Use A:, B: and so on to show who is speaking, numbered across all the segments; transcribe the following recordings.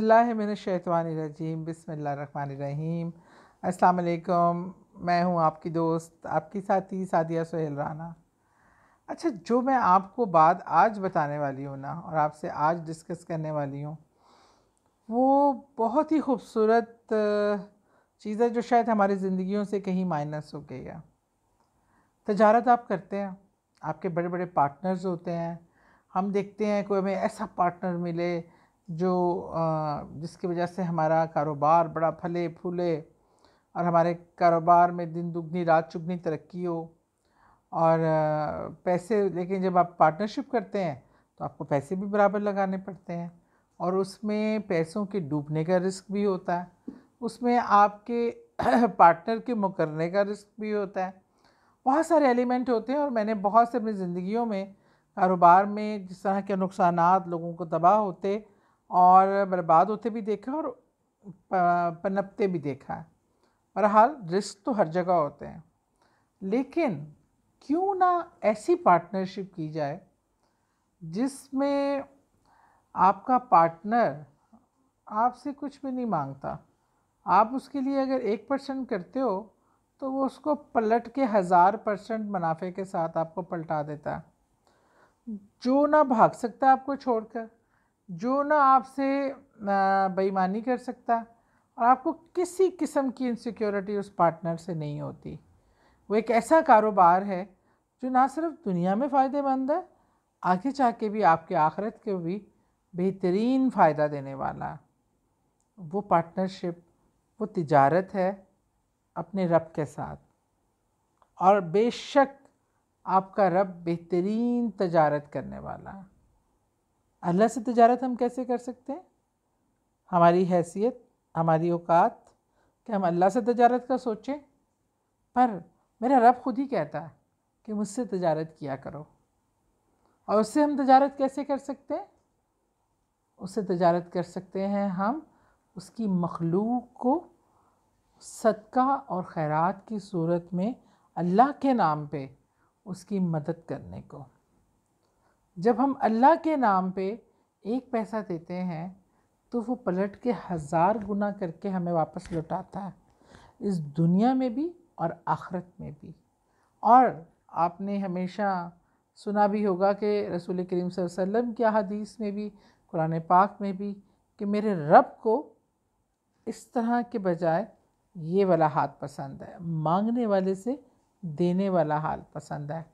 A: अल्लामिनशैतवानरजीम बसमीम अस्सलाम मैं हूँ आपकी दोस्त, आपकी साथी सादिया सोहेल राना अच्छा जो मैं आपको बात आज बताने वाली हूँ ना, और आपसे आज डिस्कस करने वाली हूँ, वो बहुत ही खूबसूरत चीज़ है जो शायद हमारी ज़िंदगियों से कहीं माइनस हो गई है। तजारत आप करते हैं, आपके बड़े बड़े पार्टनर्स होते हैं, हम देखते हैं कोई हमें ऐसा पार्टनर मिले जो जिसकी वजह से हमारा कारोबार बड़ा फले फूले और हमारे कारोबार में दिन दुगनी, रात चुगनी तरक्की हो और पैसे, लेकिन जब आप पार्टनरशिप करते हैं तो आपको पैसे भी बराबर लगाने पड़ते हैं और उसमें पैसों के डूबने का रिस्क भी होता है। उसमें आपके पार्टनर के मुकरने का रिस्क भी होता है। बहुत सारे एलिमेंट होते हैं और मैंने बहुत से अपनी ज़िंदगियों में कारोबार में जिस तरह के नुकसान लोगों को तबाह होते और बर्बाद होते भी देखा और पनपते भी देखा है। बहरहाल, रिस्क तो हर जगह होते हैं। लेकिन क्यों ना ऐसी पार्टनरशिप की जाए, जिसमें आपका पार्टनर आपसे कुछ भी नहीं माँगता। आप उसके लिए अगर एक परसेंट करते हो तो वो उसको पलट के हज़ार परसेंट मुनाफे के साथ आपको पलटा देता है। जो ना भाग सकता आपको छोड़कर। जो ना आपसे बेईमानी कर सकता और आपको किसी किस्म की इनसिक्योरिटी उस पार्टनर से नहीं होती। वो एक ऐसा कारोबार है जो ना सिर्फ़ दुनिया में फ़ायदेमंद है, आगे जा के भी आपके आखरत के भी बेहतरीन फ़ायदा देने वाला। वो पार्टनरशिप वो तिजारत है अपने रब के साथ। और बेशक आपका रब बेहतरीन तजारत करने वाला। है अल्लाह से तजारत हम कैसे कर सकते हैं? हमारी हैसियत, हमारी औकात, कि हम अल्लाह से तजारत का सोचें। पर मेरा रब खुद ही कहता है कि मुझसे तजारत किया करो। और उससे हम तजारत कैसे कर सकते हैं? उससे तजारत कर सकते हैं हम उसकी मखलूक को सदका और खैरात की सूरत में अल्लाह के नाम पे उसकी मदद करने को। जब हम अल्लाह के नाम पे एक पैसा देते हैं तो वो पलट के हज़ार गुना करके हमें वापस लौटाता है। इस दुनिया में भी और आखरत में भी। और आपने हमेशा सुना भी होगा कि रसूल करीम वसल्लम की हदीस में भी, कुरान पाक में भी कि मेरे रब को इस तरह के बजाय ये वाला हाथ पसंद है। मांगने वाले से देने वाला हाल पसंद है।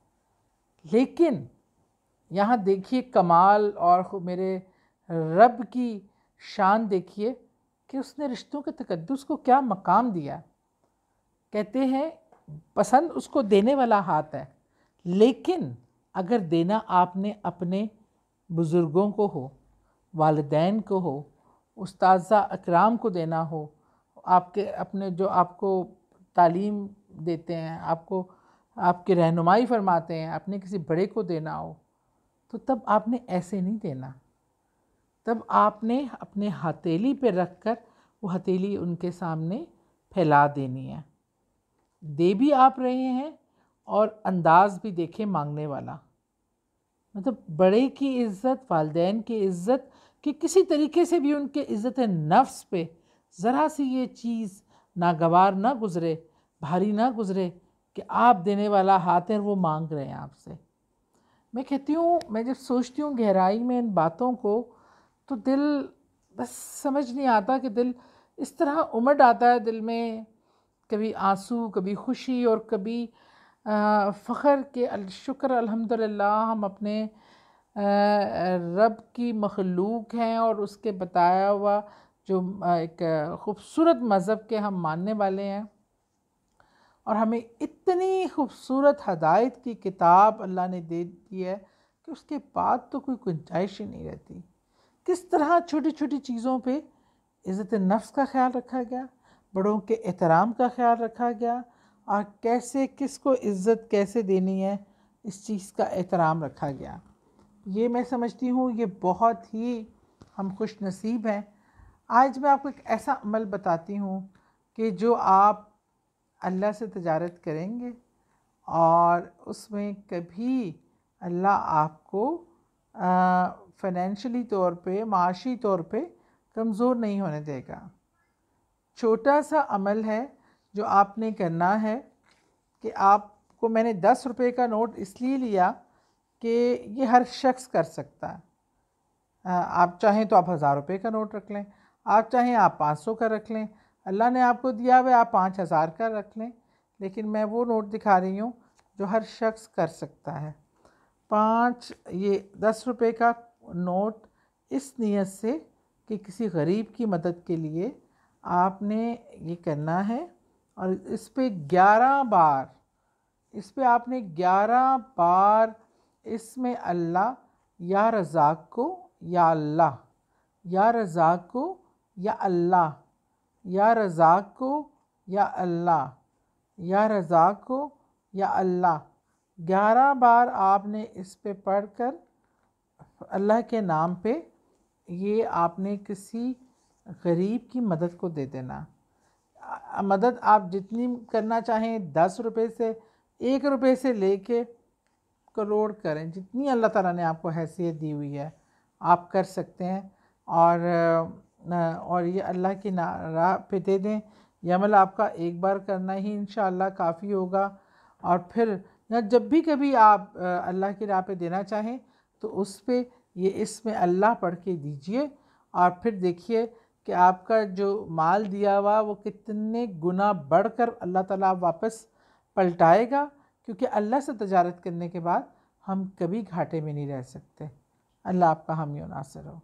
A: लेकिन यहाँ देखिए कमाल और मेरे रब की शान देखिए कि उसने रिश्तों के तकदस को क्या मकाम दिया कहते हैं, पसंद उसको देने वाला हाथ है, लेकिन अगर देना आपने अपने बुज़ुर्गों को हो, वालदेन को हो उस्ताज़ा अकराम को देना हो, आपके अपने जो आपको तालीम देते हैं, आपको आपकी रहनुमाई फरमाते हैं अपने किसी बड़े को देना हो तो तब आपने ऐसे नहीं देना। तब आपने अपने हथेली पे रख कर वो हथेली उनके सामने फैला देनी है। दे भी आप रहे हैं और अंदाज भी देखें मांगने वाला। मतलब बड़े की इज़्ज़त, वालदेन की इज़्ज़त कि किसी तरीके से भी उनके इज़्ज़त नफ्स पे। ज़रा सी ये चीज़ नागवार ना गुज़रे, भारी ना गुज़रे कि आप देने वाला हाथ है वो मांग रहे हैं आपसे। मैं कहती हूँ, मैं जब सोचती हूँ गहराई में इन बातों को तो दिल बस समझ नहीं आता कि दिल इस तरह उमड़ आता है दिल में। कभी आँसू, कभी खुशी और कभी फ़ख्र के शुक्र, अल्हम्दुलिल्लाह, हम अपने रब की मखलूक हैं और उसके बताया हुआ जो एक ख़ूबसूरत मज़हब के हम मानने वाले हैं। और हमें इतनी खूबसूरत हदायत की किताब अल्लाह ने दे दी है कि उसके बाद तो कोई गुंजाइश ही नहीं रहती। किस तरह छोटी छोटी चीज़ों पे इज़्ज़त नफ्स का ख्याल रखा गया, बड़ों के एहतराम का ख्याल रखा गया और कैसे, किसको इज़्ज़त कैसे देनी है, इस चीज़ का एहतराम रखा गया। ये मैं समझती हूँ, ये बहुत ही हम खुश नसीब हैं। आज मैं आपको एक ऐसा अमल बताती हूँ कि जो आप अल्लाह से तजारत करेंगे और उसमें कभी अल्लाह आपको फ़ाइनेंशली तौर पे, माशी तौर पे कमज़ोर नहीं होने देगा। छोटा सा अमल है जो आपने करना है कि आपको मैंने दस रुपये का नोट इसलिए लिया कि ये हर शख्स कर सकता है। आप चाहें तो आप हज़ार रुपये का नोट रख लें, आप चाहें आप पाँच सौ का रख लें अल्लाह ने आपको दिया हुआ आप पाँच हज़ार का रख लें। लेकिन मैं वो नोट दिखा रही हूँ जो हर शख्स कर सकता है। पाँच, ये दस रुपये का नोट इस नीयत से कि किसी गरीब की मदद के लिए आपने ये करना है और इस पर ग्यारह बार, इस पर आपने ग्यारह बार इसमें अल्लाह, या रज़ाक को, या अल्लाह, या रज़ाक को, या अल्लाह या रज़ाक को या अल्लाह, या रज़ाक को या अल्लाह। ग्यारह बार आपने इस पे पढ़ कर अल्लाह के नाम पे ये आपने किसी गरीब की मदद को दे देना। मदद आप जितनी करना चाहें, दस रुपये से, एक रुपये से लेके करोड़ करें। जितनी अल्लाह ताला ने आपको हैसियत दी हुई है, आप कर सकते हैं। और और ये अल्लाह की राह पे दे दें। यह अमल आपका एक बार करना ही इन काफ़ी होगा। और फिर जब भी कभी आप अल्लाह की राह पे देना चाहें तो उस पर ये इसमें अल्लाह पढ़ के दीजिए। और फिर देखिए कि आपका जो माल दिया हुआ वो कितने गुना बढ़कर अल्लाह ताला वापस पलटाएगा। क्योंकि अल्लाह से तजारत करने के बाद हम कभी घाटे में नहीं रह सकते। अल्लाह आपका हम नासर हो।